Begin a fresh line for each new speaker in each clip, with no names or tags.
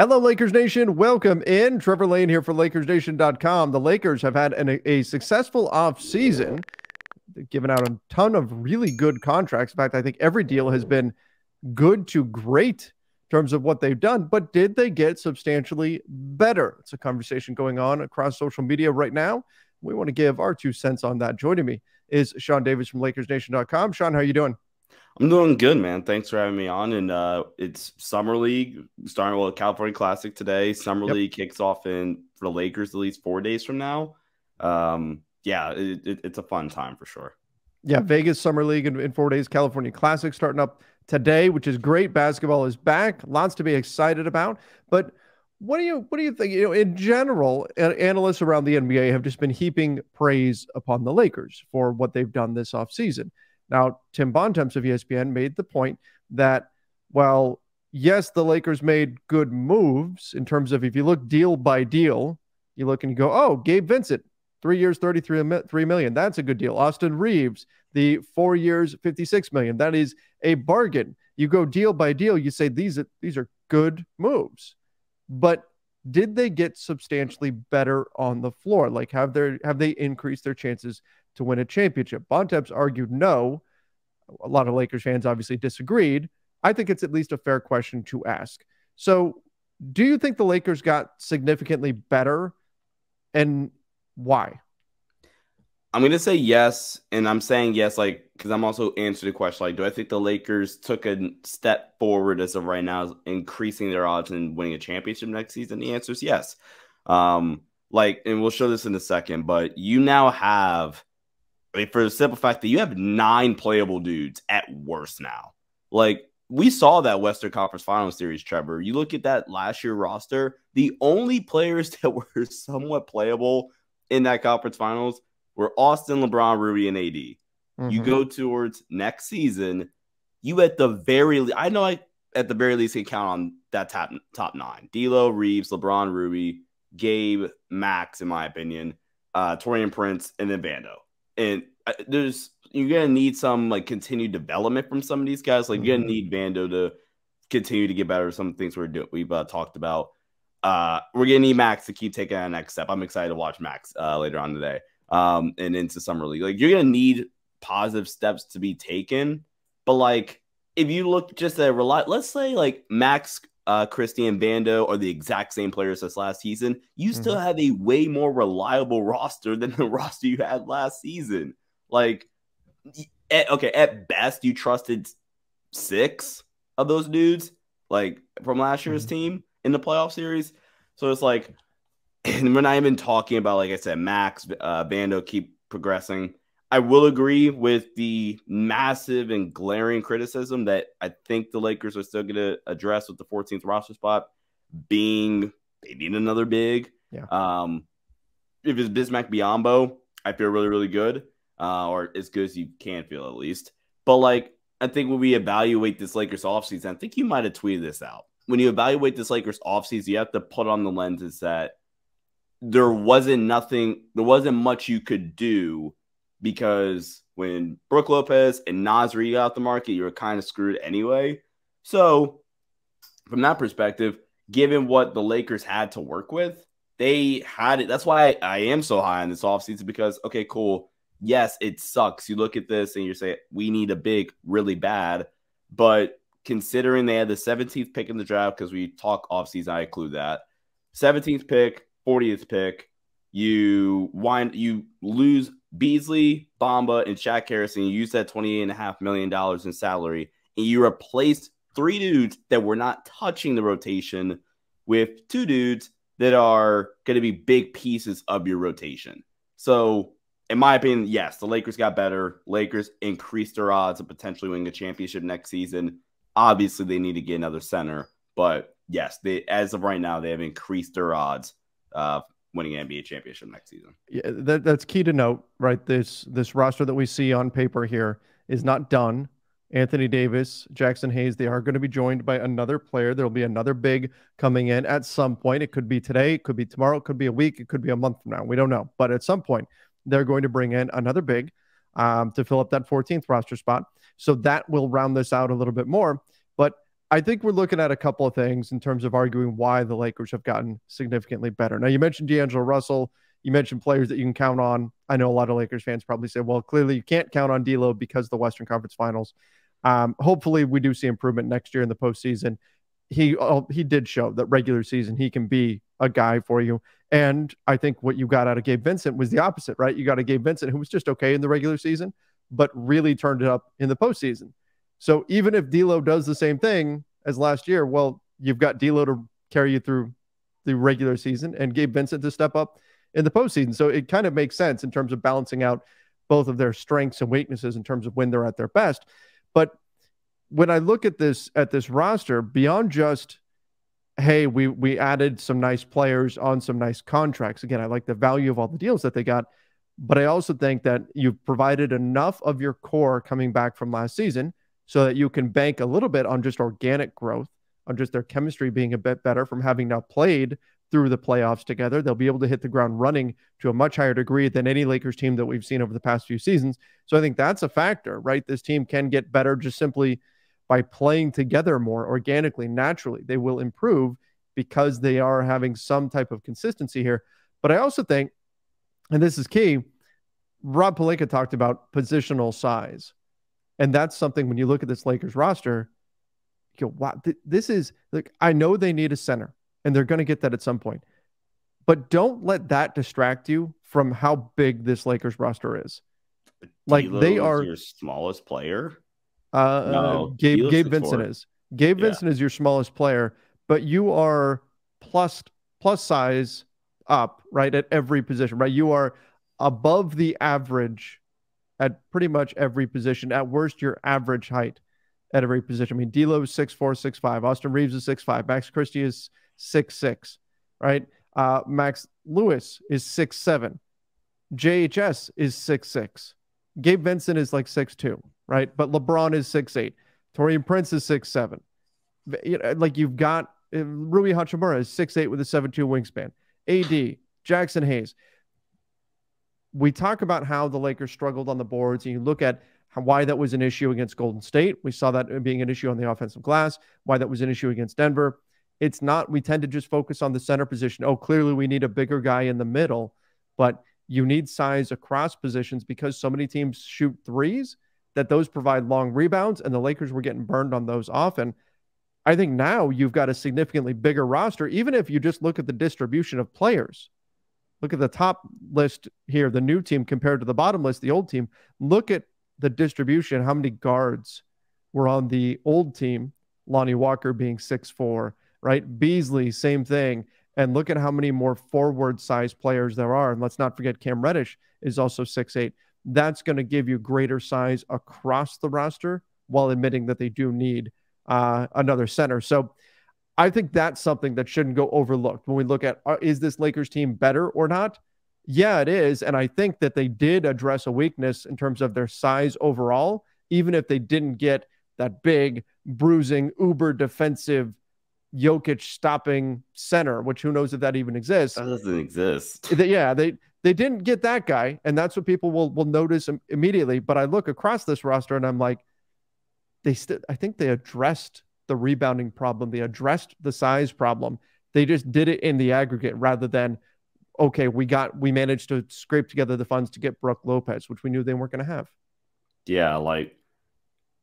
Hello, Lakers Nation. Welcome in. Trevor Lane here for LakersNation.com. The Lakers have had an, a successful offseason, given out a ton of really good contracts. In fact, I think every deal has been good to great in terms of what they've done. But did they get substantially better? It's a conversation going on across social media right now. We want to give our two cents on that. Joining me is Sean Davis from LakersNation.com. Sean, how are you doing?
I'm doing good, man. Thanks for having me on. And uh, it's Summer League starting with California Classic today. Summer yep. League kicks off in for the Lakers at least four days from now. Um, yeah, it, it, it's a fun time for sure.
Yeah, Vegas Summer League in, in four days. California Classic starting up today, which is great. Basketball is back. Lots to be excited about. But what do you what do you think? You know, in general, analysts around the NBA have just been heaping praise upon the Lakers for what they've done this offseason. Now, Tim Bontemps of ESPN made the point that, well, yes, the Lakers made good moves in terms of if you look deal by deal, you look and you go, oh, Gabe Vincent, three years, 33 3 million. That's a good deal. Austin Reaves, the four years, 56 million. That is a bargain. You go deal by deal, you say these are, these are good moves. But did they get substantially better on the floor? Like have their have they increased their chances to win a championship. Bontemps argued no. A lot of Lakers fans obviously disagreed. I think it's at least a fair question to ask. So, do you think the Lakers got significantly better and why?
I'm going to say yes. And I'm saying yes, like, because I'm also answering the question, like, do I think the Lakers took a step forward as of right now, increasing their odds in winning a championship next season? The answer is yes. Um, like, and we'll show this in a second, but you now have I mean, for the simple fact that you have nine playable dudes at worst now. Like we saw that Western Conference Finals Series, Trevor. You look at that last year roster, the only players that were somewhat playable in that conference finals were Austin, LeBron, Rui, and AD. Mm-hmm. You go towards next season, you at the very least, I know I at the very least can count on that top top nine. D'Lo, Reaves, LeBron, Rui, Gabe, Max, in my opinion, uh, Taurean Prince, and then Vando and there's you're gonna need some like continued development from some of these guys. Like mm-hmm. you're gonna mm-hmm. need Vando to continue to get better. Some things we're doing we've uh, talked about. Uh, we're gonna need Max to keep taking that next step. I'm excited to watch Max uh, later on today. Um, and into summer league, like you're gonna need positive steps to be taken. But like if you look just at rely, let's say like Max uh, Christie and Vando are the exact same players as last season, you still mm-hmm. have a way more reliable roster than the roster you had last season. Like, at, okay, at best, you trusted six of those dudes, like from last year's mm-hmm. team in the playoff series. So it's like, and we're not even talking about, like I said, Max, uh, Vando keep progressing. I will agree with the massive and glaring criticism that I think the Lakers are still going to address with the 14th roster spot being they need another big.
Yeah.
Um, if it's Bismack Biyombo, I feel really, really good, uh, or as good as you can feel at least. But like, I think when we evaluate this Lakers offseason, I think you might have tweeted this out. When you evaluate this Lakers offseason, you have to put on the lenses that there wasn't nothing, there wasn't much you could do because when Brook Lopez and Naz Reid got the market, you were kind of screwed anyway. So, from that perspective, given what the Lakers had to work with, they had it. That's why I, I am so high on this offseason because, okay, cool. Yes, it sucks. You look at this and you say, we need a big really bad. But considering they had the 17th pick in the draft, because we talk offseason, I include that 17th pick, 40th pick, you wind you lose Beasley, Bamba, and Shaq Harrison, you use that $28.5 million in salary, and you replaced three dudes that were not touching the rotation with two dudes that are going to be big pieces of your rotation. So, in my opinion, yes, the Lakers got better. Lakers increased their odds of potentially winning a championship next season. Obviously, they need to get another center, but yes, they as of right now, they have increased their odds uh, winning NBA championship next season.
Yeah, that, that's key to note, right? This this roster that we see on paper here is not done. Anthony Davis, Jaxson Hayes, they are going to be joined by another player. There'll be another big coming in at some point. It could be today, it could be tomorrow, it could be a week, it could be a month from now. We don't know. But at some point, they're going to bring in another big um, to fill up that 14th roster spot. So that will round this out a little bit more. I think we're looking at a couple of things in terms of arguing why the Lakers have gotten significantly better. Now, you mentioned D'Angelo Russell. You mentioned players that you can count on. I know a lot of Lakers fans probably say, well, clearly you can't count on D'Lo because the Western Conference Finals. Um, hopefully, we do see improvement next year in the postseason. He uh, he did show that regular season he can be a guy for you. And I think what you got out of Gabe Vincent was the opposite, right? You got a Gabe Vincent who was just okay in the regular season, but really turned it up in the postseason. So even if D'Lo does the same thing as last year, well, you've got D'Lo to carry you through the regular season and Gabe Vincent to step up in the postseason. So it kind of makes sense in terms of balancing out both of their strengths and weaknesses in terms of when they're at their best. But when I look at this at this roster, beyond just hey, we we added some nice players on some nice contracts. Again, I like the value of all the deals that they got, but I also think that you've provided enough of your core coming back from last season so that you can bank a little bit on just organic growth, on just their chemistry being a bit better from having now played through the playoffs together. They'll be able to hit the ground running to a much higher degree than any Lakers team that we've seen over the past few seasons. So I think that's a factor, right? This team can get better just simply by playing together more organically, naturally. They will improve because they are having some type of consistency here. But I also think, and this is key, Rob Pelinka talked about positional size. And that's something when you look at this Lakers roster, you go, wow, th- this is like, I know they need a center and they're going to get that at some point. But don't let that distract you from how big this Lakers roster is. Like
D'Lo
they are
your smallest player.
uh,
No,
Gabe
D'Lo's
Gabe
6'4".
Vincent is. Gabe
Yeah.
Vincent is your smallest player, but you are plus plus size up, right? At every position, right? You are above the average at pretty much every position. At worst, your average height at every position. I mean, D'Lo is 6'4, 6'5. Austin Reaves is six five. Max Christie is six six. right? Uh, Max Lewis is six seven. JHS is six six. Gabe Vincent is like six two. right? But LeBron is 6'8. Taurean Prince is 6'7. You know, Like you've got uh, Rui Hachimura is six eight with a seven two wingspan. AD, Jaxson Hayes. We talk about how the Lakers struggled on the boards, and you look at how, why that was an issue against Golden State. We saw that being an issue on the offensive glass, why that was an issue against Denver. It's not, we tend to just focus on the center position. Oh, clearly we need a bigger guy in the middle, but you need size across positions because so many teams shoot threes that those provide long rebounds, and the Lakers were getting burned on those often. I think now you've got a significantly bigger roster, even if you just look at the distribution of players. Look at the top list here, the new team compared to the bottom list, the old team. Look at the distribution, how many guards were on the old team, Lonnie Walker being six four, right? Beasley, same thing. And look at how many more forward size players there are. And let's not forget Cam Reddish is also six eight. That's going to give you greater size across the roster while admitting that they do need uh, another center. So I think that's something that shouldn't go overlooked when we look at uh, is this Lakers team better or not? Yeah, it is. And I think that they did address a weakness in terms of their size overall, even if they didn't get that big, bruising, uber defensive Jokic stopping center, which who knows if that even exists.
That doesn't exist.
Yeah, they they didn't get that guy, and that's what people will will notice im- immediately. But I look across this roster and I'm like, they still. I think they addressed the rebounding problem. They addressed the size problem. They just did it in the aggregate rather than, okay, we got we managed to scrape together the funds to get Brook Lopez, which we knew they weren't going to have.
Yeah, like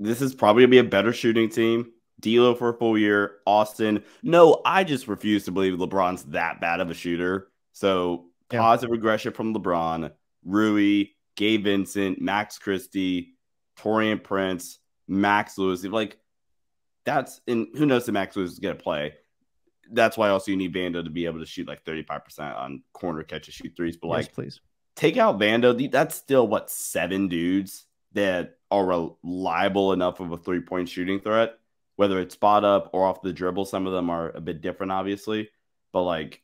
this is probably gonna be a better shooting team. D'Lo for a full year. Austin. No, I just refuse to believe LeBron's that bad of a shooter. So
Yeah.
positive regression from LeBron, Rui, Gabe Vincent, Max Christie, Taurean Prince, Max Lewis. Like that's and who knows if Max was gonna play. That's why also you need Vando to be able to shoot like 35% on corner catch and shoot threes. But like
please.
take out Vando, that's still what seven dudes that are reliable enough of a three point shooting threat, whether it's spot up or off the dribble. Some of them are a bit different, obviously, but like,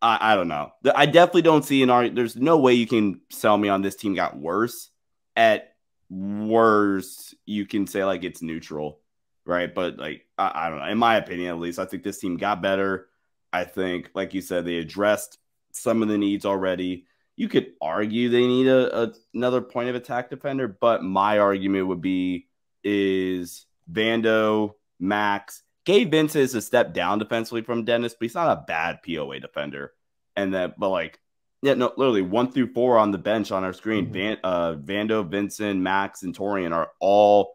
I, I don't know. I definitely don't see an argument. There's no way you can sell me on this team got worse. At worst, you can say like it's neutral, right? But like, I, I don't know. In my opinion, at least, I think this team got better. I think, like you said, they addressed some of the needs already you could argue they need a, a, another point of attack defender, but my argument would be is Vando, Max, Gabe Vincent is a step down defensively from Dennis, but he's not a bad POA defender. And that, but like, yeah, no, literally one through four on the bench on our screen. Mm-hmm. Van, uh, Vando, Vincent, Max, and Taurean are all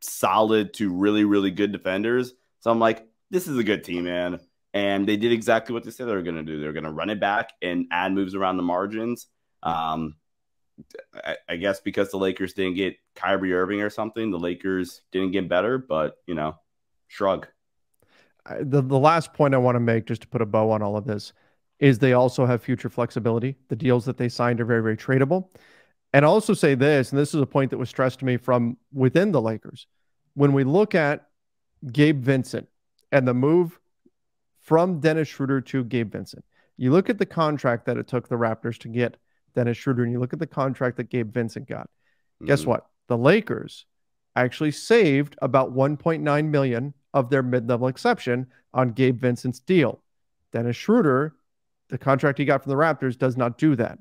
solid to really, really good defenders. So I'm like, this is a good team, man. And they did exactly what they said they were going to do. They're going to run it back and add moves around the margins. Um, I, I, guess because the Lakers didn't get Kyrie Irving or something, the Lakers didn't get better. But you know, shrug.
The the last point I want to make, just to put a bow on all of this, is they also have future flexibility. The deals that they signed are very very tradable. And I'll also say this, and this is a point that was stressed to me from within the Lakers. When we look at Gabe Vincent and the move from Dennis Schroeder to Gabe Vincent, you look at the contract that it took the Raptors to get Dennis Schroeder, and you look at the contract that Gabe Vincent got. Mm-hmm. Guess what? The Lakers actually saved about 1.9 million of their mid-level exception on Gabe Vincent's deal. Dennis Schroeder, the contract he got from the Raptors, does not do that.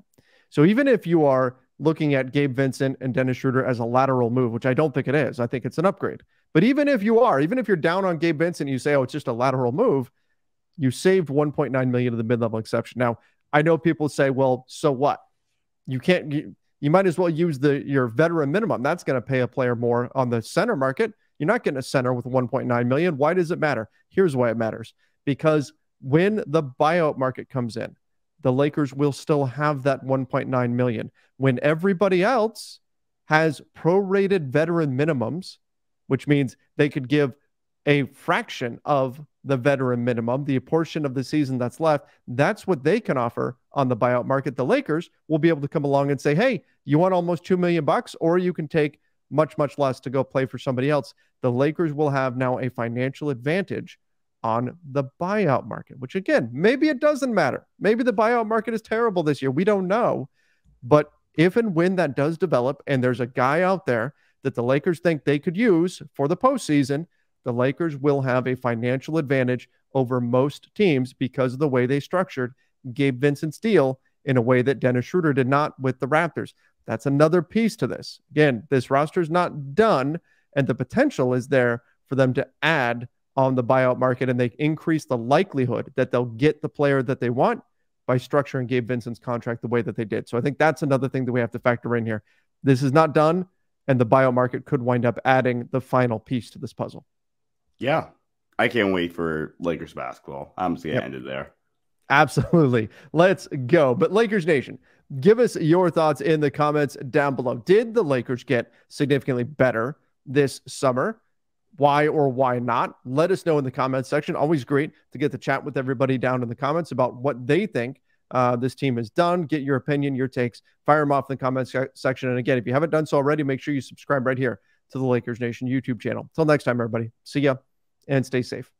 So even if you are looking at Gabe Vincent and Dennis Schroeder as a lateral move, which I don't think it is. I think it's an upgrade. But even if you are, even if you're down on Gabe Vincent, you say, oh, it's just a lateral move, you saved 1.9 million of the mid-level exception. Now, I know people say, well, so what? You can't you, you might as well use the your veteran minimum. That's going to pay a player more on the center market. You're not getting a center with 1.9 million. Why does it matter? Here's why it matters. Because when the buyout market comes in, the Lakers will still have that 1.9 million when everybody else has prorated veteran minimums, which means they could give a fraction of the veteran minimum, the portion of the season that's left. That's what they can offer on the buyout market. The Lakers will be able to come along and say, "Hey, you want almost 2 million bucks or you can take much much less to go play for somebody else." The Lakers will have now a financial advantage on the buyout market, which again, maybe it doesn't matter. Maybe the buyout market is terrible this year. We don't know. But if and when that does develop, and there's a guy out there that the Lakers think they could use for the postseason, the Lakers will have a financial advantage over most teams because of the way they structured Gabe Vincent's deal in a way that Dennis Schroeder did not with the Raptors. That's another piece to this. Again, this roster is not done, and the potential is there for them to add on the buyout market, and they increase the likelihood that they'll get the player that they want by structuring Gabe Vincent's contract the way that they did. So I think that's another thing that we have to factor in here. This is not done, and the buyout market could wind up adding the final piece to this puzzle.
Yeah. I can't wait for Lakers basketball. I'm just going to yep. end it there.
Absolutely. Let's go. But Lakers Nation, give us your thoughts in the comments down below. Did the Lakers get significantly better this summer? Why or why not? Let us know in the comments section. Always great to get to chat with everybody down in the comments about what they think uh, this team has done. Get your opinion, your takes, fire them off in the comments section. And again, if you haven't done so already, make sure you subscribe right here to the Lakers Nation YouTube channel. Till next time, everybody. See ya and stay safe.